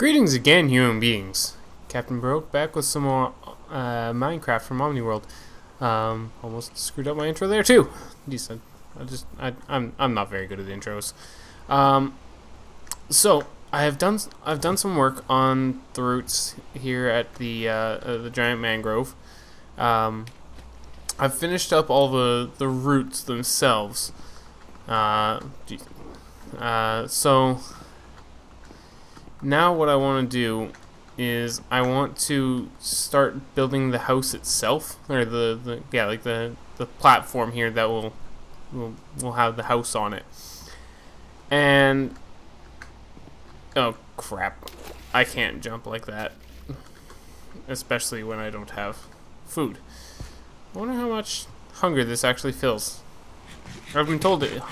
Greetings again, human beings. Captain Barouq back with some more uh, Minecraft from Omniworld. Um, almost screwed up my intro there too. Decent. I just I, I'm I'm not very good at the intros. Um, so I have done I've done some work on the roots here at the uh, uh, the giant mangrove. Um, I've finished up all the the roots themselves. Uh, uh, so now what I want to do is I want to start building the house itself, or the, the yeah, like the the platform here that will will will have the house on it. And oh crap, I can't jump like that, especially when I don't have food. I wonder how much hunger this actually fills. I've been told it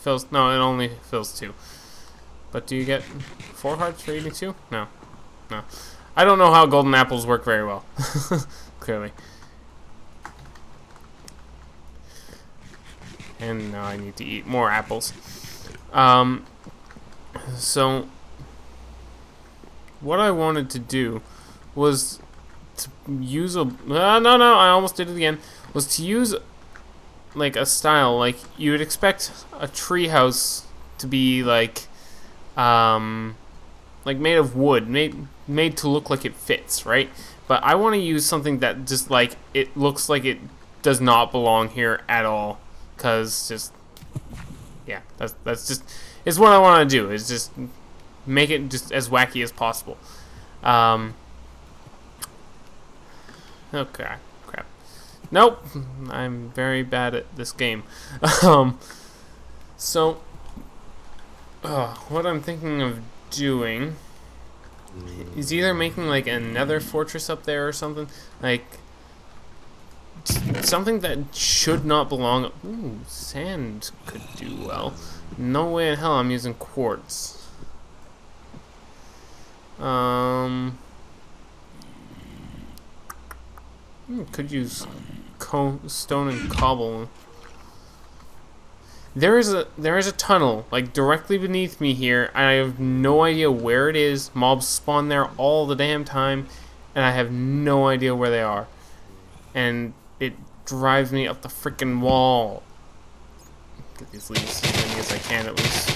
fills. No, it only fills two. But do you get four hearts for eating two? No. No. I don't know how golden apples work very well. Clearly. And now I need to eat more apples. Um, so, what I wanted to do was to use a... Uh, no, no, I almost did it again. Was to use, like, a style. Like, you would expect a treehouse to be, like, um, like made of wood, made made to look like it fits, right? But I want to use something that just like it looks like it does not belong here at all, cause just yeah, that's that's just is what I want to do. Is just make it just as wacky as possible. Um, okay, crap. Nope, I'm very bad at this game. um, so uh, what I'm thinking of doing is either making like another fortress up there or something like something that should not belong ooh sand could do well. No way in hell I'm using quartz. Um hmm, could use stone and cobble there is a there is a tunnel like directly beneath me here. I have no idea where it is. Mobs spawn there all the damn time, and I have no idea where they are. And it drives me up the freaking wall. Get these leaves as many as I can at least.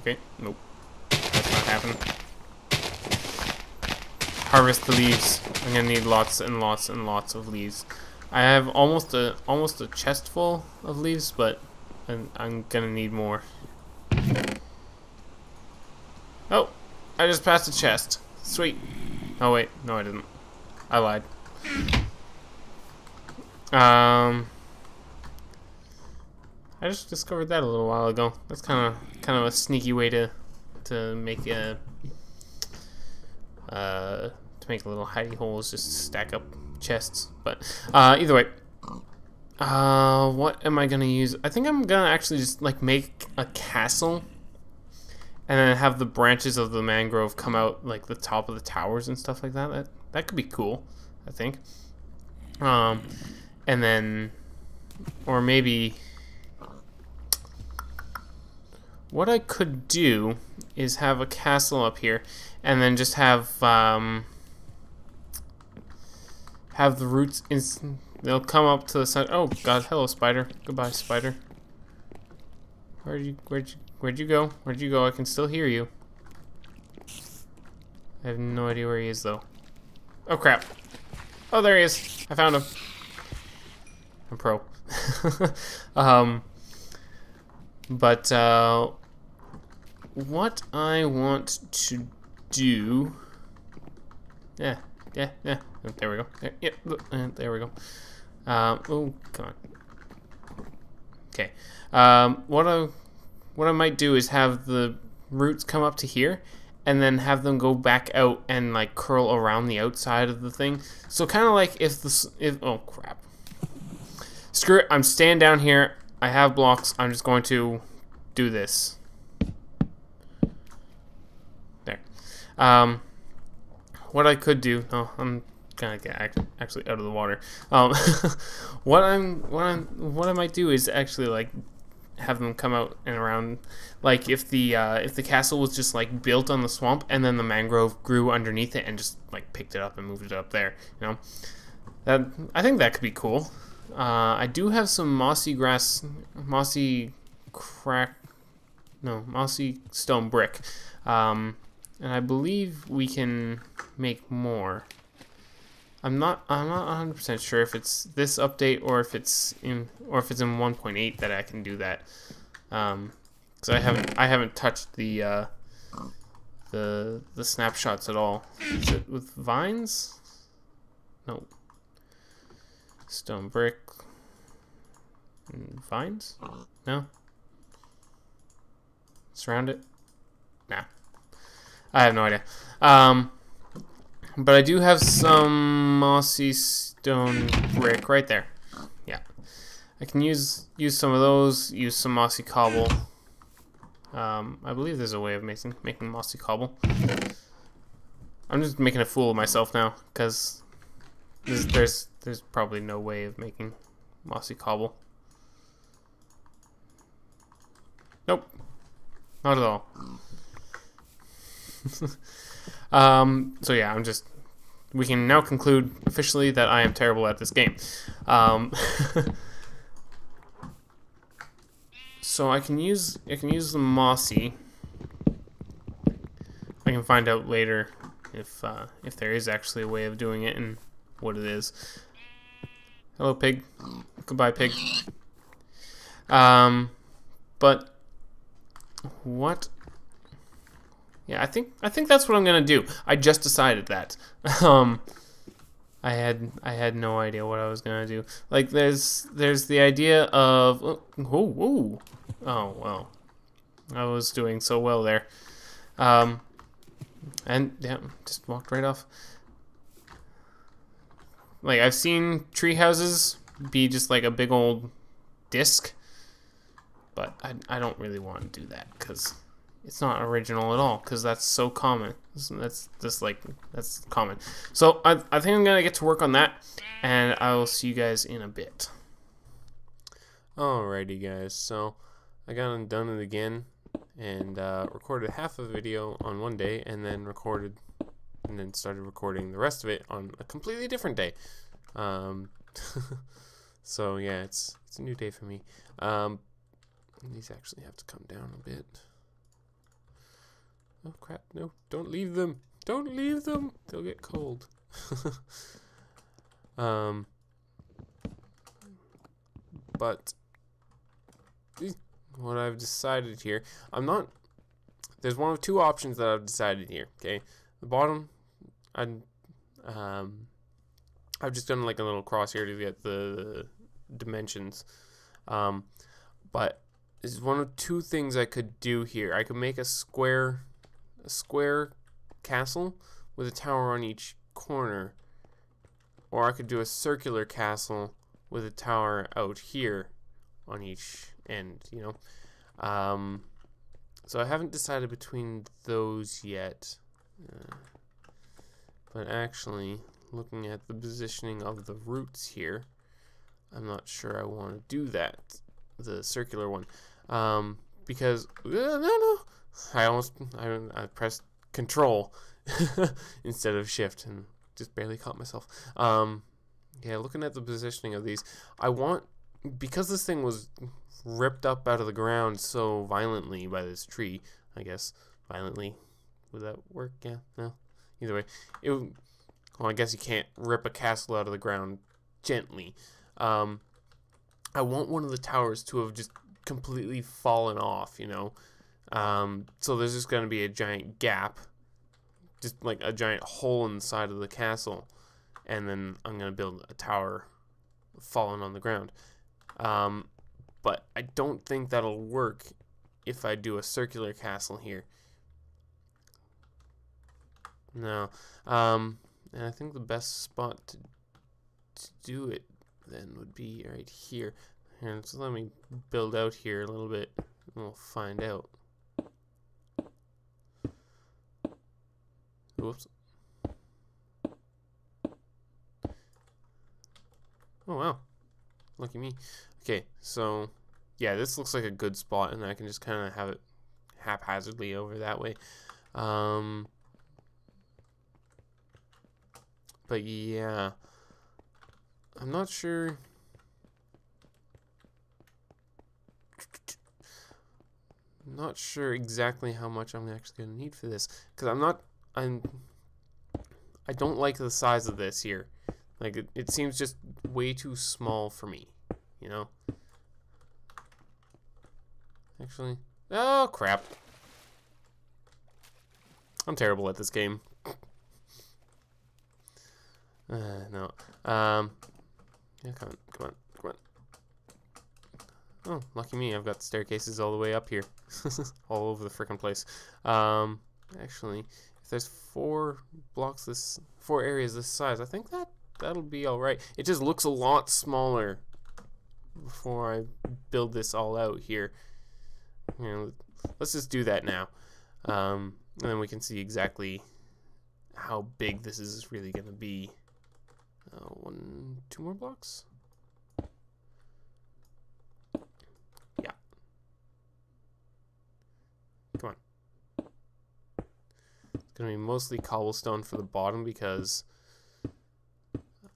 Okay, nope. That's not happening harvest the leaves. I'm gonna need lots and lots and lots of leaves. I have almost a almost a chest full of leaves, but I'm, I'm gonna need more. Oh, I just passed a chest. Sweet. Oh wait, no I didn't. I lied. Um, I just discovered that a little while ago. That's kind of kind of a sneaky way to to make a uh, make little hidey holes, just stack up chests. But uh, either way, uh, what am I gonna use? I think I'm gonna actually just like make a castle, and then have the branches of the mangrove come out like the top of the towers and stuff like that. That that could be cool. I think. Um, and then, or maybe. What I could do is have a castle up here and then just have um, have the roots in they'll come up to the side. Oh god hello spider. Goodbye spider. Where'd you where'd you where'd you go? Where'd you go? I can still hear you. I have no idea where he is though. Oh crap. Oh there he is. I found him. I'm pro. Um but uh what I want to do... Yeah, yeah, yeah. Oh, there we go. There, yeah, there we go. Um, oh, come on. Okay. Um, what I what I might do is have the roots come up to here, and then have them go back out and like curl around the outside of the thing. So kind of like if this if oh crap. Screw it. I'm staying down here. I have blocks. I'm just going to do this. There. Um, what I could do, oh, I'm gonna get actually out of the water. Um, what I'm, what I'm, what I might do is actually like have them come out and around. Like if the uh, if the castle was just like built on the swamp and then the mangrove grew underneath it and just like picked it up and moved it up there. You know, that I think that could be cool. Uh, I do have some mossy grass, mossy crack, no mossy stone brick, um, and I believe we can make more. I'm not I'm not 100% sure if it's this update or if it's in or if it's in 1.8 that I can do that. Um cuz I haven't I haven't touched the uh the the snapshots at all. Is it with vines? No. Stone brick. And vines? No. Surround it? Nah. I have no idea. Um but I do have some mossy stone brick right there. Yeah. I can use use some of those, use some mossy cobble. Um, I believe there's a way of making making mossy cobble. I'm just making a fool of myself now, because there's, there's there's probably no way of making mossy cobble. Nope. Not at all. Um, so yeah, I'm just. We can now conclude officially that I am terrible at this game. Um, so I can use I can use the mossy. I can find out later if uh, if there is actually a way of doing it and what it is. Hello, pig. Goodbye, pig. Um, but what yeah, I think I think that's what I'm gonna do. I just decided that. um, I had I had no idea what I was gonna do. Like there's there's the idea of oh oh, oh well, I was doing so well there, um, and yeah, just walked right off. Like I've seen tree houses be just like a big old disc, but I I don't really want to do that because it's not original at all because that's so common. That's just like that's common. So I I think I'm gonna get to work on that, and I will see you guys in a bit. Alrighty, guys. So I got done it again and uh, recorded half of the video on one day, and then recorded and then started recording the rest of it on a completely different day. Um, so yeah, it's it's a new day for me. Um, these actually have to come down a bit. Oh crap, no, don't leave them. Don't leave them. They'll get cold. um, but what I've decided here, I'm not, there's one of two options that I've decided here, okay? The bottom, I, um, I've just done like a little cross here to get the dimensions. Um, but there's one of two things I could do here. I could make a square a square castle with a tower on each corner. Or I could do a circular castle with a tower out here on each end, you know. Um, so I haven't decided between those yet. Uh, but actually, looking at the positioning of the roots here, I'm not sure I want to do that, the circular one. Um, because, uh, no, no, I almost I, I pressed control instead of shift and just barely caught myself. Um, yeah, looking at the positioning of these, I want because this thing was ripped up out of the ground so violently by this tree. I guess violently would that work? Yeah, no. Either way, it. Well, I guess you can't rip a castle out of the ground gently. Um, I want one of the towers to have just completely fallen off. You know, um, so there's just going to be a giant gap, just like a giant hole in the side of the castle, and then I'm going to build a tower fallen on the ground. Um, but I don't think that'll work if I do a circular castle here. No. Um, and I think the best spot to, to do it then would be right here. Here, so let me build out here a little bit, and we'll find out. Whoops. Oh, wow. Lucky me. Okay, so yeah, this looks like a good spot, and I can just kind of have it haphazardly over that way. Um, but yeah, I'm not sure. Not sure exactly how much I'm actually going to need for this because I'm not I'm I don't like the size of this here. Like it, it seems just way too small for me you know? Actually oh crap. I'm terrible at this game. Uh, no. Um yeah come on come on come on Oh, lucky me, I've got staircases all the way up here. all over the freaking place. Um, actually, if there's four blocks this, four areas this size, I think that, that'll be alright. It just looks a lot smaller before I build this all out here. You know, let's just do that now. Um, and then we can see exactly how big this is really going to be. Uh, one, two more blocks? Come on. It's going to be mostly cobblestone for the bottom because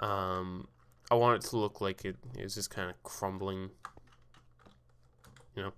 um, I want it to look like it is just kind of crumbling. You know.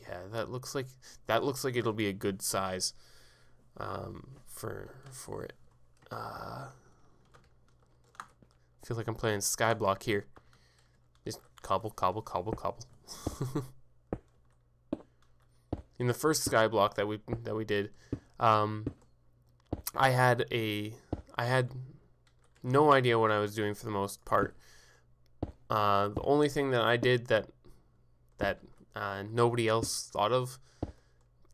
Yeah, that looks like that looks like it'll be a good size um, for for it. Uh, feel like I'm playing Skyblock here. Just cobble, cobble, cobble, cobble. in the first skyblock that we that we did, um, I had a I had no idea what I was doing for the most part. Uh, the only thing that I did that that uh, nobody else thought of,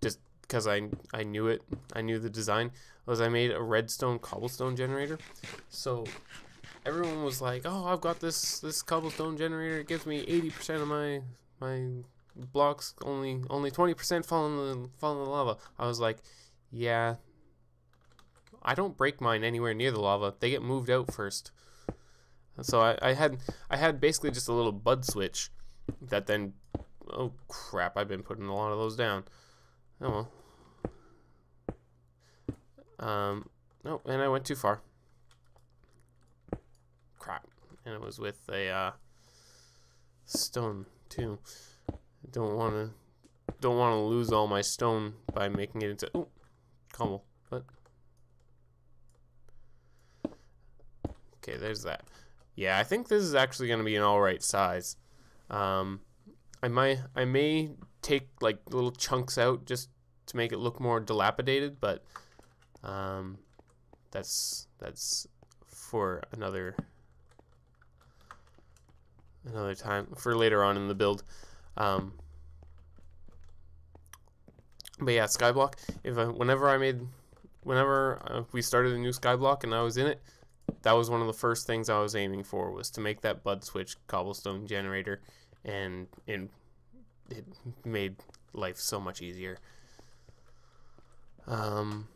just because I I knew it, I knew the design, was I made a redstone cobblestone generator. So everyone was like, "Oh, I've got this this cobblestone generator. It gives me 80% of my my blocks only only 20% fall in the fall in the lava. I was like, yeah. I don't break mine anywhere near the lava. They get moved out first. So I, I had I had basically just a little bud switch that then oh crap, I've been putting a lot of those down. Oh well. Um no, and I went too far. Crap. And it was with a uh, stone too. I don't want to don't want to lose all my stone by making it into oh cobble but okay there's that. Yeah I think this is actually going to be an alright size. Um, I might I may take like little chunks out just to make it look more dilapidated but um, that's that's for another another time for later on in the build um, but yeah, Skyblock. If I, whenever I made, whenever uh, we started a new Skyblock and I was in it, that was one of the first things I was aiming for was to make that bud switch cobblestone generator, and it it made life so much easier. Um,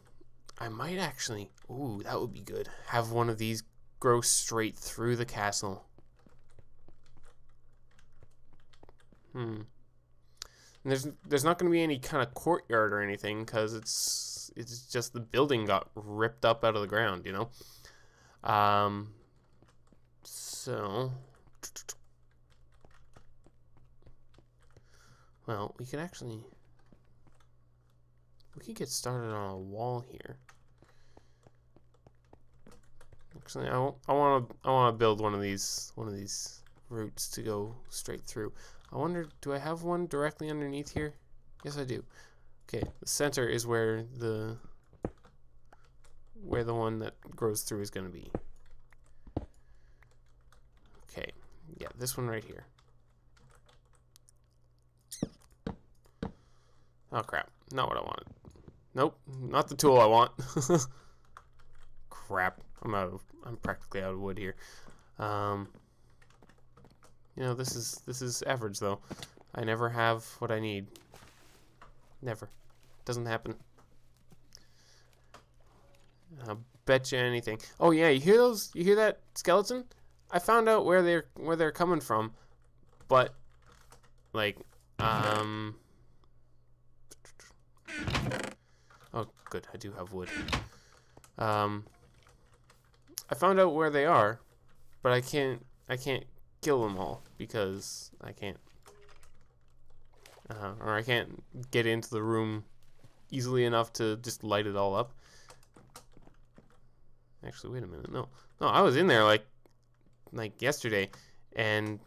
I might actually, ooh, that would be good. Have one of these grow straight through the castle. Hmm. And there's there's not going to be any kind of courtyard or anything because it's it's just the building got ripped up out of the ground, you know. Um. So. Well, we could actually we could get started on a wall here. Actually, I, I want to I want to build one of these one of these roots to go straight through. I wonder, do I have one directly underneath here? Yes, I do. Okay, the center is where the where the one that grows through is going to be. Okay, yeah, this one right here. Oh crap, not what I wanted. Nope, not the tool I want. crap, I'm out of, I'm practically out of wood here. Um, you know, this is this is average though. I never have what I need. Never. Doesn't happen. I'll bet you anything. Oh yeah, you hear those? You hear that skeleton? I found out where they're where they're coming from but like um oh good I do have wood um I found out where they are but I can't I can't kill them all because I can't uh, or I can't get into the room easily enough to just light it all up actually wait a minute no no I was in there like like yesterday and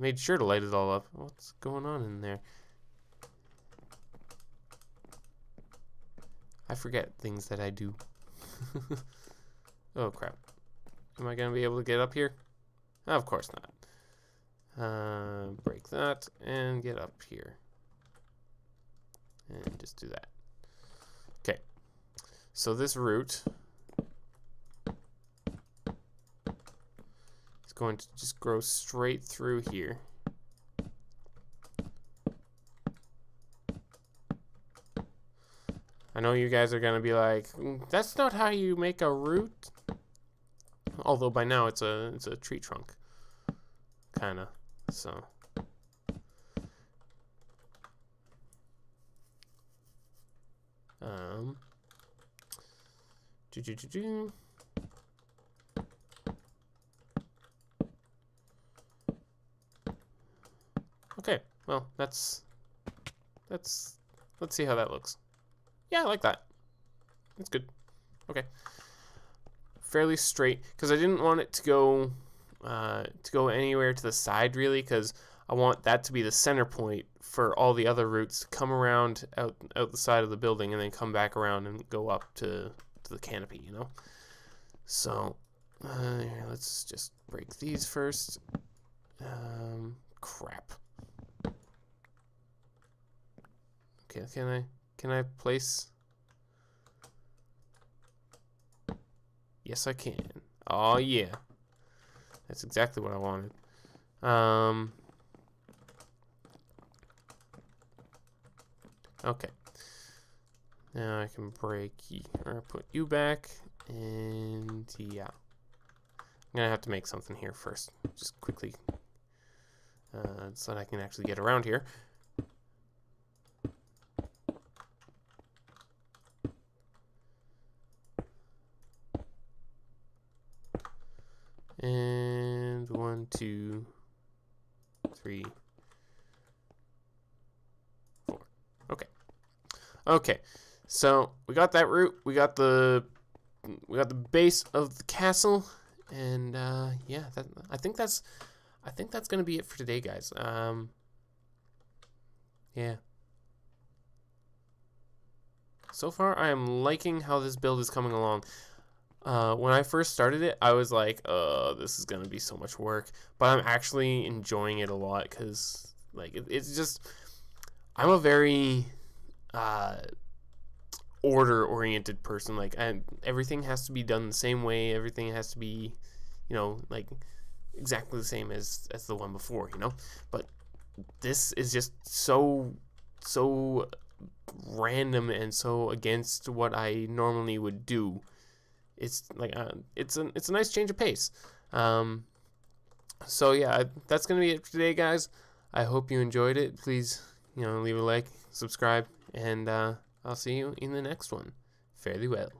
made sure to light it all up. What's going on in there? I forget things that I do. oh crap. Am I going to be able to get up here? Of course not. Uh, break that and get up here. And just do that. Okay. So this root is going to just grow straight through here. I know you guys are going to be like, mm, that's not how you make a root. Although by now it's a it's a tree trunk. Kind of. So. Um. Do do do do. Okay, well, that's, that's, let's see how that looks. Yeah, I like that. That's good. Okay. Fairly straight, because I didn't want it to go, uh, to go anywhere to the side, really, because I want that to be the center point for all the other roots to come around out, out the side of the building and then come back around and go up to, to the canopy, you know? So, uh, here, let's just break these first. Um, crap. Okay, can I can I place? Yes, I can. Oh yeah, that's exactly what I wanted. Um. Okay. Now I can break you, or put you back, and yeah. I'm gonna have to make something here first, just quickly, uh, so that I can actually get around here. And one, two, three, four. Okay. Okay. So we got that root. We got the we got the base of the castle, and uh, yeah, that, I think that's I think that's gonna be it for today, guys. Um, yeah. So far, I am liking how this build is coming along. Uh, when I first started it, I was like, "Uh, this is gonna be so much work," but I'm actually enjoying it a lot because, like, it, it's just I'm a very uh, order-oriented person. Like, and everything has to be done the same way. Everything has to be, you know, like exactly the same as as the one before. You know, but this is just so so random and so against what I normally would do it's like uh, it's a it's a nice change of pace. Um, so yeah, that's gonna be it for today, guys. I hope you enjoyed it. Please, you know, leave a like, subscribe, and uh, I'll see you in the next one. Fairly well.